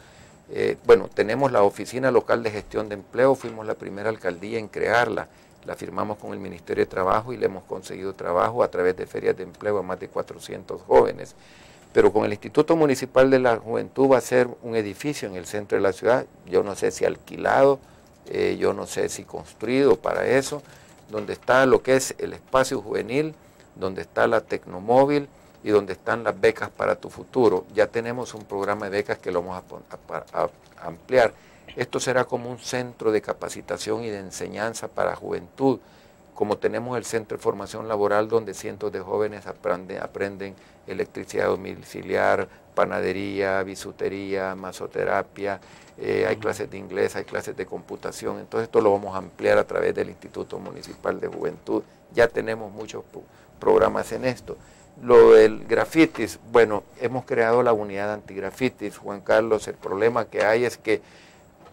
Speaker 3: eh, bueno, tenemos la Oficina Local de Gestión de Empleo, fuimos la primera alcaldía en crearla, la firmamos con el Ministerio de Trabajo y le hemos conseguido trabajo a través de ferias de empleo a más de 400 jóvenes. pero con el Instituto Municipal de la Juventud va a ser un edificio en el centro de la ciudad, yo no sé si alquilado, eh, yo no sé si construido para eso, donde está lo que es el espacio juvenil, donde está la tecnomóvil y donde están las becas para tu futuro. Ya tenemos un programa de becas que lo vamos a ampliar. Esto será como un centro de capacitación y de enseñanza para juventud, como tenemos el Centro de Formación Laboral donde cientos de jóvenes aprenden, electricidad domiciliar, panadería, bisutería, masoterapia, eh, hay clases de inglés, hay clases de computación, entonces esto lo vamos a ampliar a través del Instituto Municipal de Juventud. Ya tenemos muchos programas en esto. Lo del grafitis, bueno, hemos creado la unidad antigrafitis, Juan Carlos, el problema que hay es que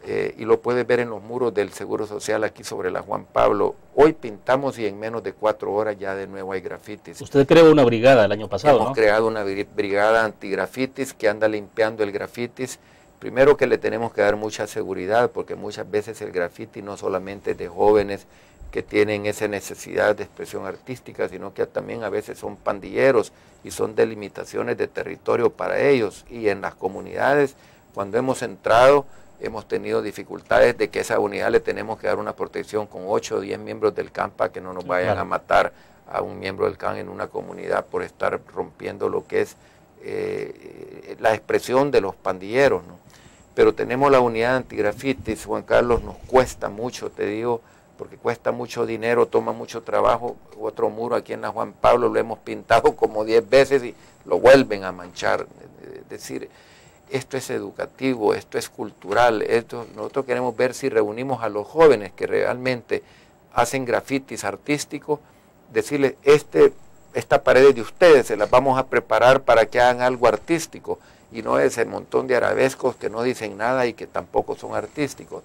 Speaker 3: eh, y lo puedes ver en los muros del Seguro Social aquí sobre la Juan Pablo. Hoy pintamos y en menos de cuatro horas ya de nuevo hay grafitis.
Speaker 2: Usted creó una brigada el año pasado,
Speaker 3: Hemos creado una brigada antigrafitis que anda limpiando el grafitis. Primero que le tenemos que dar mucha seguridad porque muchas veces el grafiti no solamente es de jóvenes que tienen esa necesidad de expresión artística, sino que también a veces son pandilleros y son delimitaciones de territorio para ellos. Y en las comunidades, cuando hemos entrado, hemos tenido dificultades de que esa unidad le tenemos que dar una protección con 8 o 10 miembros del CAN para que no nos vayan a matar a un miembro del CAN en una comunidad por estar rompiendo lo que es eh, la expresión de los pandilleros. ¿no? Pero tenemos la unidad antigrafitis, Juan Carlos, nos cuesta mucho, te digo, porque cuesta mucho dinero, toma mucho trabajo. Otro muro aquí en la Juan Pablo lo hemos pintado como 10 veces y lo vuelven a manchar. Es decir, esto es educativo, esto es cultural, esto, nosotros queremos ver si reunimos a los jóvenes que realmente hacen grafitis artísticos, decirles, este, esta pared de ustedes, se las vamos a preparar para que hagan algo artístico, y no ese montón de arabescos que no dicen nada y que tampoco son artísticos.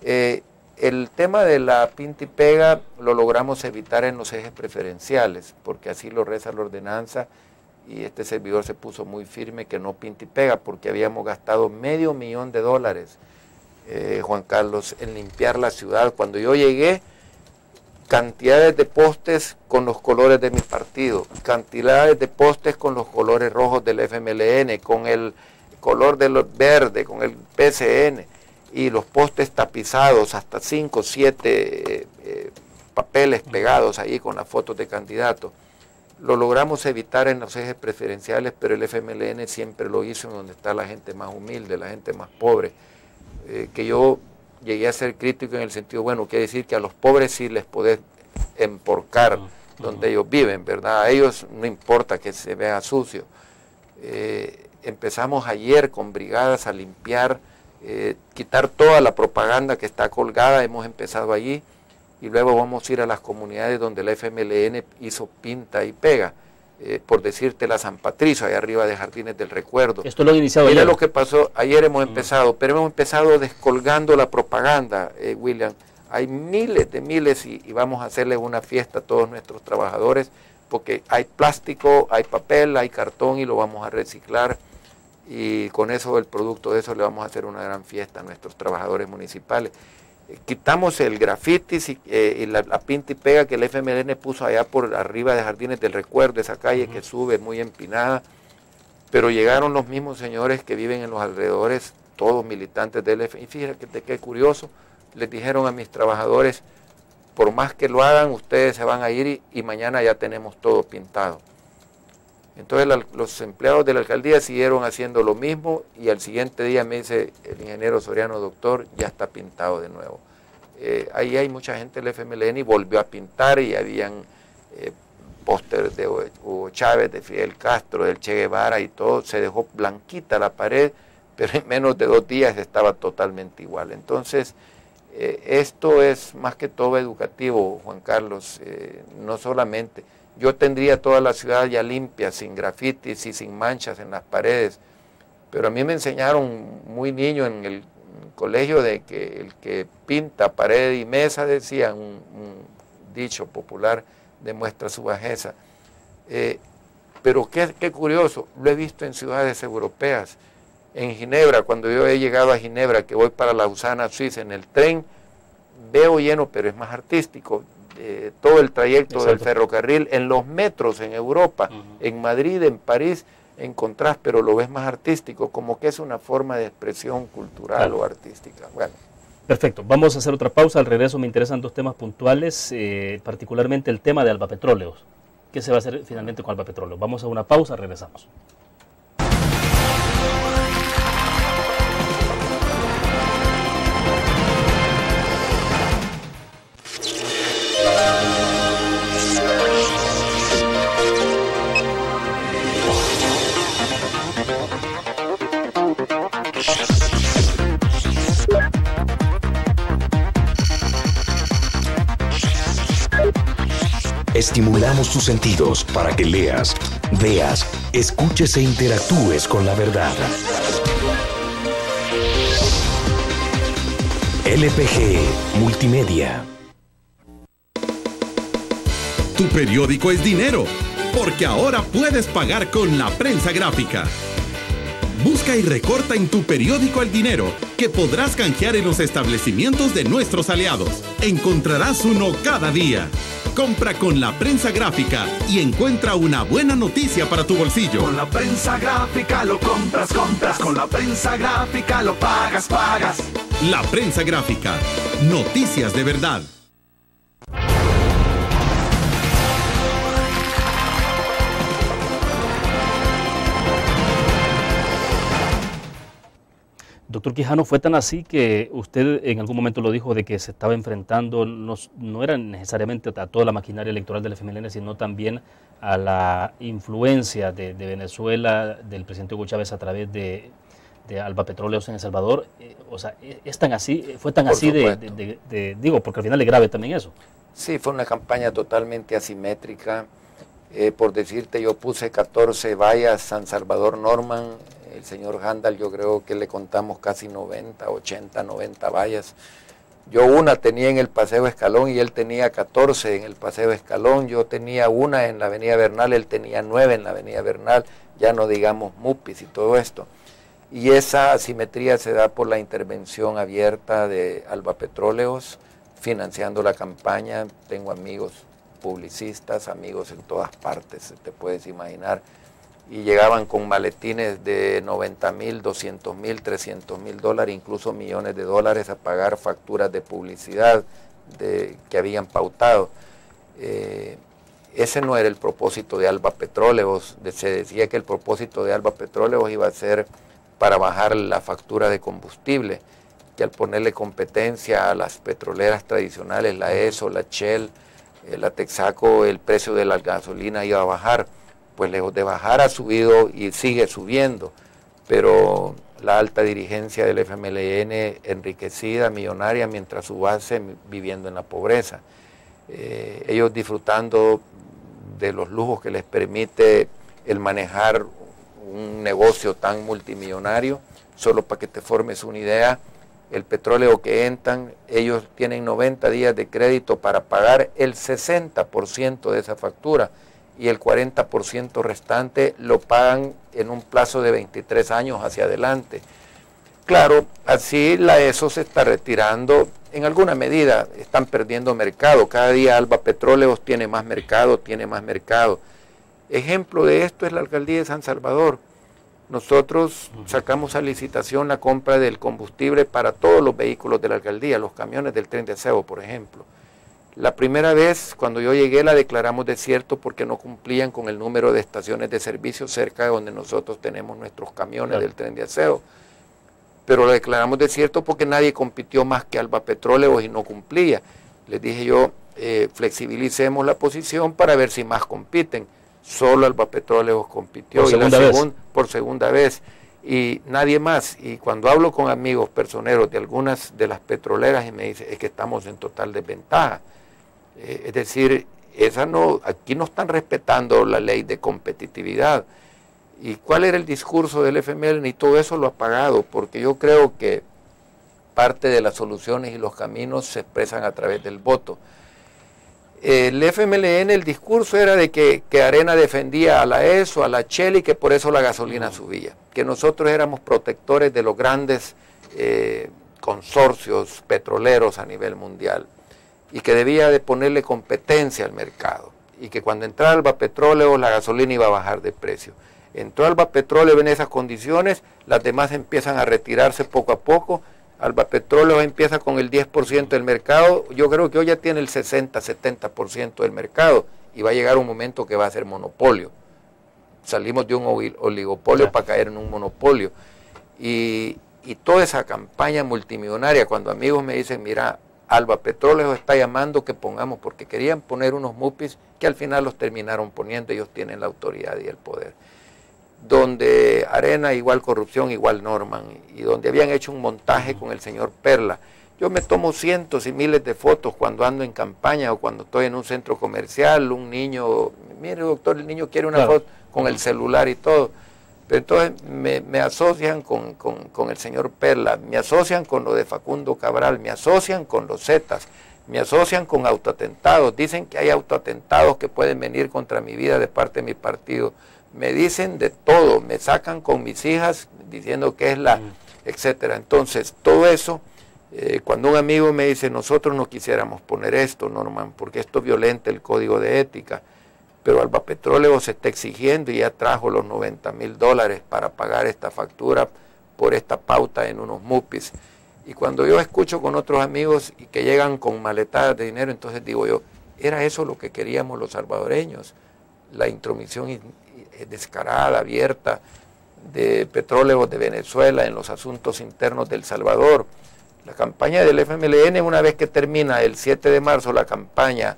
Speaker 3: Eh, el tema de la pinta y pega lo logramos evitar en los ejes preferenciales, porque así lo reza la ordenanza y este servidor se puso muy firme que no pinta y pega porque habíamos gastado medio millón de dólares, eh, Juan Carlos, en limpiar la ciudad. Cuando yo llegué, cantidades de postes con los colores de mi partido, cantidades de postes con los colores rojos del FMLN, con el color del verde, con el PCN, y los postes tapizados, hasta 5, 7 eh, papeles pegados ahí con las fotos de candidatos. Lo logramos evitar en los ejes preferenciales, pero el FMLN siempre lo hizo en donde está la gente más humilde, la gente más pobre. Eh, que yo llegué a ser crítico en el sentido, bueno, quiere decir que a los pobres sí les podés emporcar donde ellos viven, ¿verdad? A ellos no importa que se vea sucio. Eh, empezamos ayer con brigadas a limpiar, eh, quitar toda la propaganda que está colgada, hemos empezado allí y luego vamos a ir a las comunidades donde la FMLN hizo pinta y pega. Eh, por decirte la San Patricio, ahí arriba de Jardines del Recuerdo.
Speaker 2: Esto lo he iniciado
Speaker 3: Mira lo que pasó, ayer hemos empezado, pero hemos empezado descolgando la propaganda, eh, William. Hay miles de miles y, y, vamos a hacerle una fiesta a todos nuestros trabajadores, porque hay plástico, hay papel, hay cartón y lo vamos a reciclar. Y con eso, el producto de eso, le vamos a hacer una gran fiesta a nuestros trabajadores municipales. Quitamos el grafitis y, eh, la, pinta y pega que el FMLN puso allá por arriba de Jardines del Recuerdo, esa calle que sube muy empinada, pero llegaron los mismos señores que viven en los alrededores, todos militantes del FMLN, y fíjate qué curioso, les dijeron a mis trabajadores, por más que lo hagan, ustedes se van a ir y, mañana ya tenemos todo pintado. Entonces los empleados de la alcaldía siguieron haciendo lo mismo y al siguiente día me dice el ingeniero Soriano, doctor, ya está pintado de nuevo. Eh, ahí hay mucha gente del FMLN y volvió a pintar y habían eh, pósteres de Hugo Chávez, de Fidel Castro, del Che Guevara y todo. Se dejó blanquita la pared, pero en menos de dos días estaba totalmente igual. Entonces, eh, esto es más que todo educativo, Juan Carlos, no solamente yo tendría toda la ciudad ya limpia, sin grafitis y sin manchas en las paredes. Pero a mí me enseñaron muy niño en el colegio de que el que pinta pared y mesa, decía un, dicho popular, demuestra su bajeza. Eh, pero qué, qué curioso, lo he visto en ciudades europeas. En Ginebra, cuando yo he llegado a Ginebra, que voy para Lausana, Suiza, en el tren, veo lleno, pero es más artístico eh, todo el trayecto del ferrocarril, en los metros en Europa, en Madrid, en París, encontrás, pero lo ves más artístico, como que es una forma de expresión cultural o artística. Bueno.
Speaker 2: Perfecto, vamos a hacer otra pausa. Al regreso me interesan dos temas puntuales, eh, particularmente el tema de Alba Petróleos. ¿Qué se va a hacer finalmente con Alba Petróleo? Vamos a una pausa, regresamos.
Speaker 4: Estimulamos tus sentidos para que leas, veas, escuches e interactúes con la verdad. LPG Multimedia.
Speaker 8: Tu periódico es dinero, porque ahora puedes pagar con la prensa gráfica. Busca y recorta en tu periódico el dinero que podrás canjear en los establecimientos de nuestros aliados. Encontrarás uno cada día. Compra con la prensa gráfica y encuentra una buena noticia para tu bolsillo.
Speaker 9: Con la prensa gráfica lo compras, compras. Con la prensa gráfica lo pagas, pagas.
Speaker 8: La prensa gráfica. Noticias de verdad.
Speaker 2: Doctor Quijano, ¿fue tan así que usted en algún momento lo dijo de que se estaba enfrentando, no, no era necesariamente a toda la maquinaria electoral del FMLN, sino también a la influencia de, Venezuela, del presidente Hugo Chávez a través de, Alba Petróleos en El Salvador? Eh, o sea, ¿es tan así, fue tan así de, digo, porque al final es grave también eso?
Speaker 3: Sí, fue una campaña totalmente asimétrica. Eh, por decirte, yo puse 14 vallas San Salvador Norman, el señor Handal yo creo que le contamos casi 90, 80, 90 vallas. Yo una tenía en el Paseo Escalón y él tenía 14 en el Paseo Escalón. Yo tenía una en la Avenida Bernal, él tenía 9 en la Avenida Bernal, ya no digamos Mupis y todo esto. Y esa asimetría se da por la intervención abierta de Alba Petróleos, financiando la campaña. Tengo amigos publicistas, amigos en todas partes, te puedes imaginar y llegaban con maletines de 90 mil, 200 mil, 300 mil dólares, incluso millones de dólares a pagar facturas de publicidad de, que habían pautado. Eh, ese no era el propósito de Alba Petróleos. Se decía que el propósito de Alba Petróleos iba a ser para bajar la factura de combustible, que al ponerle competencia a las petroleras tradicionales, la ESO, la Shell, la Texaco, el precio de la gasolina iba a bajar pues lejos de bajar ha subido y sigue subiendo, pero la alta dirigencia del FMLN enriquecida, millonaria, mientras su base viviendo en la pobreza. Eh, ellos disfrutando de los lujos que les permite el manejar un negocio tan multimillonario, solo para que te formes una idea, el petróleo que entran, ellos tienen 90 días de crédito para pagar el 60% de esa factura y el 40% restante lo pagan en un plazo de 23 años hacia adelante. Claro, así la ESO se está retirando en alguna medida, están perdiendo mercado. Cada día Alba Petróleos tiene más mercado, tiene más mercado. Ejemplo de esto es la alcaldía de San Salvador. Nosotros sacamos a licitación la compra del combustible para todos los vehículos de la alcaldía, los camiones del tren de aseo, por ejemplo. La primera vez, cuando yo llegué, la declaramos desierto porque no cumplían con el número de estaciones de servicio cerca de donde nosotros tenemos nuestros camiones del tren de aseo. Pero la declaramos desierto porque nadie compitió más que Alba Petróleo y no cumplía. Les dije yo, eh, flexibilicemos la posición para ver si más compiten. Solo Alba Petróleo compitió
Speaker 2: por segunda vez.
Speaker 3: Por segunda vez y nadie más. Y cuando hablo con amigos personeros de algunas de las petroleras y me dicen, es que estamos en total desventaja. Eh, es decir, esa no, aquí no están respetando la ley de competitividad. ¿Y cuál era el discurso del FML? Ni todo eso lo ha pagado, porque yo creo que parte de las soluciones y los caminos se expresan a través del voto. El FMLN, el discurso era de que, Arena defendía a la ESO, a la Shell y que por eso la gasolina subía, que nosotros éramos protectores de los grandes eh, consorcios petroleros a nivel mundial y que debía de ponerle competencia al mercado y que cuando entraba el petróleo la gasolina iba a bajar de precio. Entró Alba Petróleo en esas condiciones, las demás empiezan a retirarse poco a poco. Alba Petróleo empieza con el 10% del mercado, yo creo que hoy ya tiene el 60-70% del mercado y va a llegar un momento que va a ser monopolio. Salimos de un oligopolio para caer en un monopolio. Y, y toda esa campaña multimillonaria, cuando amigos me dicen, mira, Alba Petróleo está llamando que pongamos, porque querían poner unos MUPIs que al final los terminaron poniendo, ellos tienen la autoridad y el poder. Donde Arena igual corrupción, igual Norman, y donde habían hecho un montaje con el señor Perla. Yo me tomo cientos y miles de fotos cuando ando en campaña o cuando estoy en un centro comercial, un niño, mire doctor, el niño quiere una foto con el celular y todo. Pero entonces me, asocian con, el señor Perla, me asocian con lo de Facundo Cabral, me asocian con los Zetas, me asocian con autoatentados, dicen que hay autoatentados que pueden venir contra mi vida de parte de mi partido, me dicen de todo, me sacan con mis hijas diciendo que es la, mm. etcétera. Entonces, todo eso, eh, cuando un amigo me dice, nosotros no quisiéramos poner esto, Norman, porque esto violenta el código de ética, pero Alba Petróleo se está exigiendo y ya trajo los 90 mil dólares para pagar esta factura por esta pauta en unos MUPIs. Y cuando yo escucho con otros amigos y que llegan con maletadas de dinero, entonces digo yo, era eso lo que queríamos los salvadoreños, la intromisión descarada, abierta de petróleo de Venezuela en los asuntos internos del Salvador. La campaña del FMLN, una vez que termina el 7 de marzo la campaña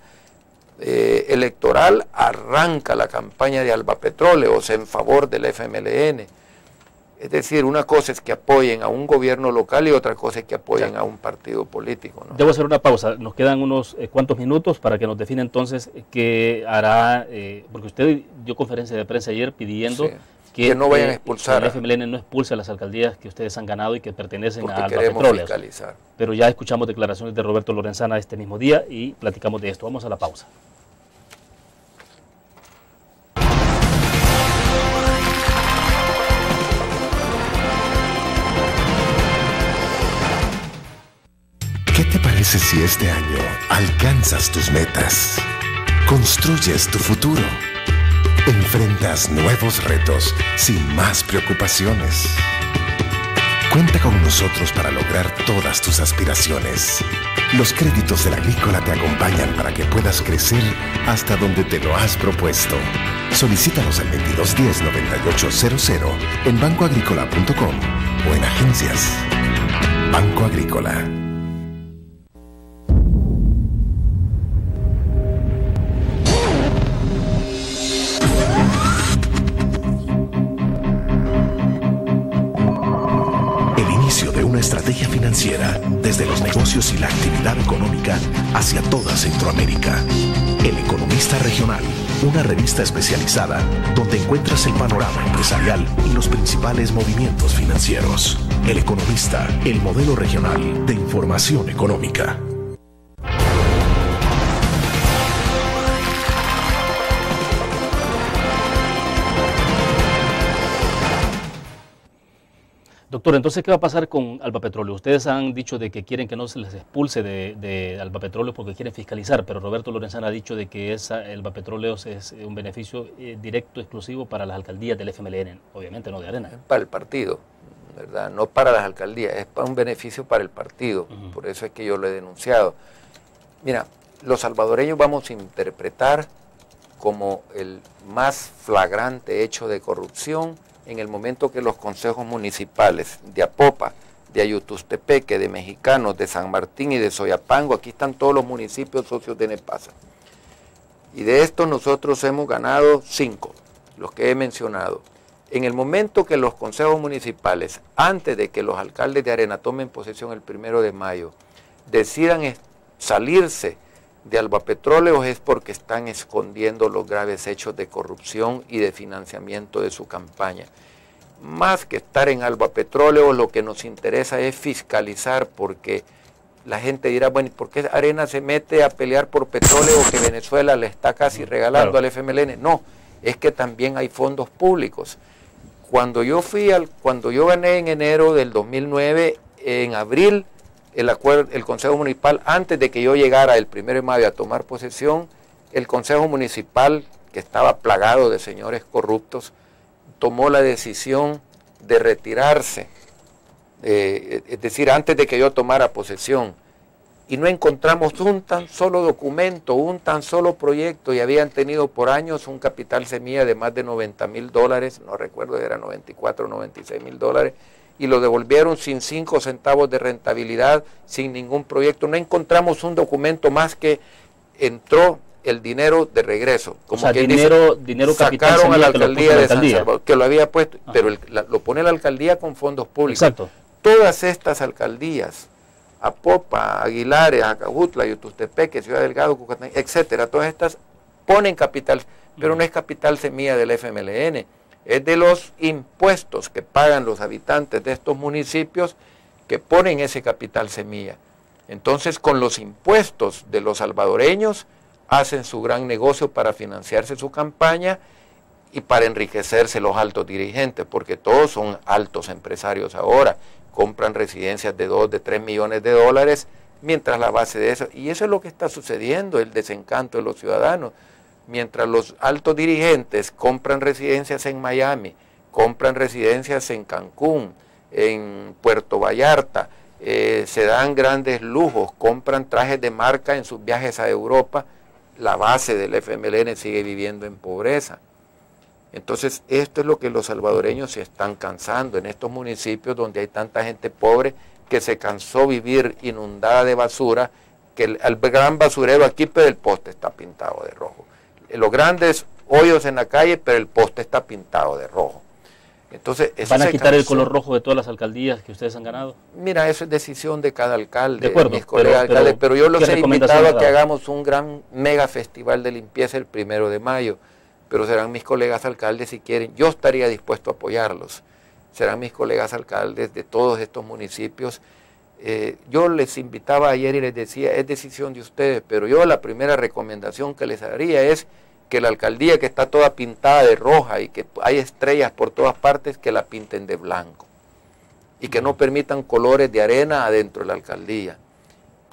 Speaker 3: eh, electoral arranca la campaña de Alba Petróleos en favor del FMLN. Es decir, una cosa es que apoyen a un gobierno local y otra cosa es que apoyen a un partido político.
Speaker 2: Debo hacer una pausa. Nos quedan unos eh, cuantos minutos para que nos define entonces qué hará, eh, porque usted dio conferencia de prensa ayer pidiendo que,
Speaker 3: no vayan a expulsar.
Speaker 2: el FMLN no expulse a las alcaldías que ustedes han ganado y que pertenecen a Alba. Pero ya escuchamos declaraciones de Roberto Lorenzana este mismo día y platicamos de esto. Vamos a la pausa.
Speaker 4: Si este año alcanzas tus metas? Construyes tu futuro. Enfrentas nuevos retos sin más preocupaciones. Cuenta con nosotros para lograr todas tus aspiraciones. Los créditos de la agrícola te acompañan para que puedas crecer hasta donde te lo has propuesto. Solicítalos al 2210-9800 en bancoagrícola.com o en agencias. Banco Agrícola. Desde los negocios y la actividad económica hacia toda Centroamérica. El Economista Regional, una revista especializada donde encuentras el panorama empresarial y los principales movimientos financieros. El Economista, el modelo regional de información económica.
Speaker 2: Doctor, entonces, ¿qué va a pasar con Alba Petróleo? Ustedes han dicho de que quieren que no se les expulse de, Alba Petróleo porque quieren fiscalizar, pero Roberto Lorenzana ha dicho de que esa, Alba Petróleo es un beneficio eh, directo, exclusivo para las alcaldías del FMLN, obviamente no de Arena.
Speaker 3: Para el partido, ¿verdad? No para las alcaldías, es para un beneficio para el partido, por eso es que yo lo he denunciado. Mira, los salvadoreños vamos a interpretar como el más flagrante hecho de corrupción en el momento que los consejos municipales de Apopa, de Ayutustepeque, de Mexicanos, de San Martín y de Soyapango, aquí están todos los municipios socios de Nepasa. Y de estos nosotros hemos ganado cinco, los que he mencionado. En el momento que los consejos municipales, antes de que los alcaldes de Arena tomen posesión el primero de mayo, decidan salirse de Alba Petróleos es porque están escondiendo los graves hechos de corrupción y de financiamiento de su campaña. Más que estar en Alba Petróleos, lo que nos interesa es fiscalizar porque la gente dirá, bueno, ¿por qué Arena se mete a pelear por petróleo que Venezuela le está casi regalando al FMLN? No, es que también hay fondos públicos. Cuando yo fui al, cuando yo gané en enero del 2009, en abril el, acuerdo, el Consejo Municipal, antes de que yo llegara el primero de mayo a tomar posesión, el Consejo Municipal, que estaba plagado de señores corruptos, tomó la decisión de retirarse, eh, es decir, antes de que yo tomara posesión, y no encontramos un tan solo documento, un tan solo proyecto, y habían tenido por años un capital semilla de más de 90 mil dólares, no recuerdo, era 94 o 96 mil dólares, y lo devolvieron sin cinco centavos de rentabilidad, sin ningún proyecto. No encontramos un documento más que entró el dinero de regreso.
Speaker 2: Como que dinero, dinero
Speaker 3: sacaron a la alcaldía de San Salvador, que lo había puesto, pero lo pone la alcaldía con fondos públicos.
Speaker 2: Exacto.
Speaker 3: Todas estas alcaldías Apopa, Aguilares, Acajutla, Yutustepeque, Ciudad Delgado, Cucatán, etcétera, todas estas ponen capital, pero no es capital semilla del FMLN, es de los impuestos que pagan los habitantes de estos municipios que ponen ese capital semilla. Entonces, con los impuestos de los salvadoreños, hacen su gran negocio para financiarse su campaña y para enriquecerse los altos dirigentes, porque todos son altos empresarios ahora compran residencias de 2, de 3 millones de dólares, mientras la base de eso, y eso es lo que está sucediendo, el desencanto de los ciudadanos, mientras los altos dirigentes compran residencias en Miami, compran residencias en Cancún, en Puerto Vallarta, eh, se dan grandes lujos, compran trajes de marca en sus viajes a Europa, la base del FMLN sigue viviendo en pobreza. Entonces, esto es lo que los salvadoreños se están cansando en estos municipios donde hay tanta gente pobre que se cansó vivir inundada de basura, que el, gran basurero aquí, pero el poste está pintado de rojo. Los grandes hoyos en la calle, pero el poste está pintado de rojo. Entonces,
Speaker 2: ¿Van a quitar el color rojo de todas las alcaldías que ustedes han ganado?
Speaker 3: Mira, eso es decisión de cada alcalde, de acuerdo, mis colegas pero, alcaldes, pero yo los he invitado a que hagamos un gran mega festival de limpieza el primero de mayo pero serán mis colegas alcaldes si quieren. Yo estaría dispuesto a apoyarlos. Serán mis colegas alcaldes de todos estos municipios. Eh, yo les invitaba ayer y les decía, es decisión de ustedes, pero yo la primera recomendación que les haría es que la alcaldía que está toda pintada de roja y que hay estrellas por todas partes, que la pinten de blanco. Y que no permitan colores de arena adentro de la alcaldía.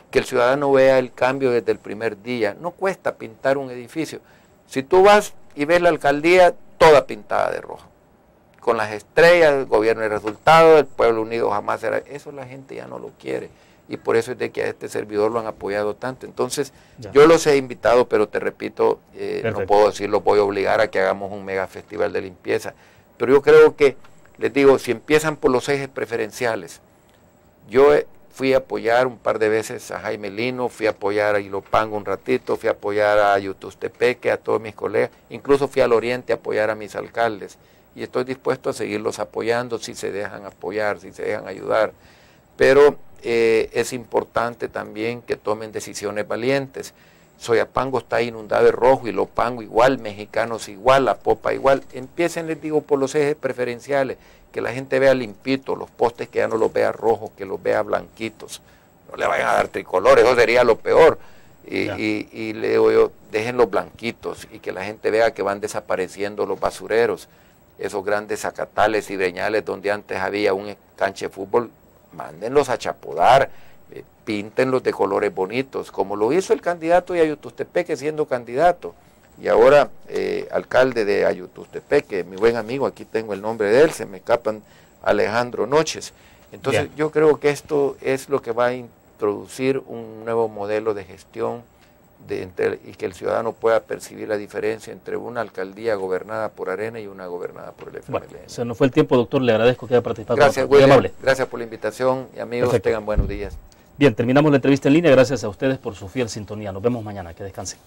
Speaker 3: Que el ciudadano vea el cambio desde el primer día. No cuesta pintar un edificio. Si tú vas y ves la alcaldía toda pintada de rojo, con las estrellas, el gobierno y resultado, el pueblo unido jamás será. Eso la gente ya no lo quiere y por eso es de que a este servidor lo han apoyado tanto. Entonces, yo los he invitado, pero te repito, eh, no puedo decirlo, voy a obligar a que hagamos un mega festival de limpieza. Pero yo creo que, les digo, si empiezan por los ejes preferenciales, yo fui a apoyar un par de veces a Jaime Lino, fui a apoyar a Ilopango un ratito, fui a apoyar a Yutustepeque, a todos mis colegas, incluso fui al Oriente a apoyar a mis alcaldes y estoy dispuesto a seguirlos apoyando si se dejan apoyar, si se dejan ayudar. Pero eh, es importante también que tomen decisiones valientes. Soyapango está inundado de rojo y Lopango igual, mexicanos igual, la popa igual. Empiecen, les digo, por los ejes preferenciales que la gente vea limpito, los postes que ya no los vea rojos, que los vea blanquitos. No le vayan a dar tricolores, eso sería lo peor. Y, y, le digo yo, déjenlos blanquitos y que la gente vea que van desapareciendo los basureros, esos grandes zacatales y breñales donde antes había un canche de fútbol, mándenlos a chapodar, eh, píntenlos de colores bonitos, como lo hizo el candidato de Ayutustepeque siendo candidato y ahora eh, alcalde de Ayutustepeque, mi buen amigo, aquí tengo el nombre de él, se me escapan Alejandro Noches. Entonces yo creo que esto es lo que va a introducir un nuevo modelo de gestión de, y que el ciudadano pueda percibir la diferencia entre una alcaldía gobernada por Arena y una gobernada por el FMLN.
Speaker 2: Bueno, se nos fue el tiempo, doctor, le agradezco que haya participado.
Speaker 3: Gracias, Muy amable. Gracias por la invitación y amigos, tengan buenos días.
Speaker 2: Bien, terminamos la entrevista en línea. Gracias a ustedes por su fiel sintonía. Nos vemos mañana. Que descansen.